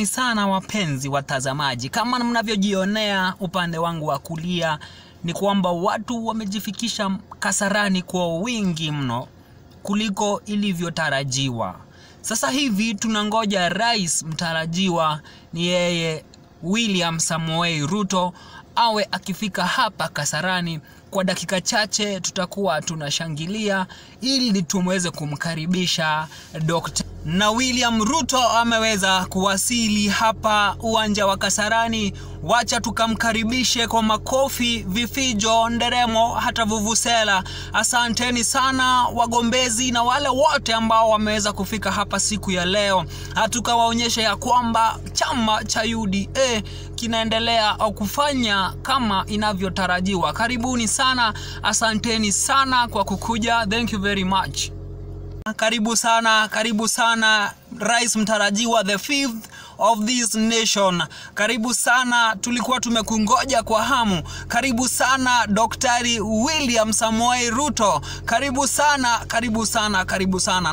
Ni sana wapenzi watazamaji, kama mnavyojionea upande wangu wa kulia ni kwamba watu wamejifikisha Kasarani kwa wingi mno kuliko ilivyotarajiwa. Sasa hivi tunangoja rais mtarajiwa ni yeye William Samoei Ruto awe akifika hapa Kasarani. Kwa dakika chache tutakuwa tunashangilia ili tumweze kumkaribisha Dr. na William Ruto ameweza kuwasili hapa uwanja wa Kasarani. Wacha tukamkaribishe kwa makofi, vifijo, nderemo, hata vuvusela. Asanteni sana wagombezi na wale wote ambao wameweza kufika hapa siku ya leo, tukawaonyesha ya kwamba chama cha UDA kinaendelea kufanya kama inavyotarajiwa. Karibuni sana, asanteni sana kwa kukuja. Thank you very much. Karibu sana, karibu sana rais mtarajiwa, the fifth of this nation. Karibu sana, tulikuwa tumekungoja kwa hamu. Karibu sana Daktari William Samoei Ruto, karibu sana, karibu sana, karibu sana.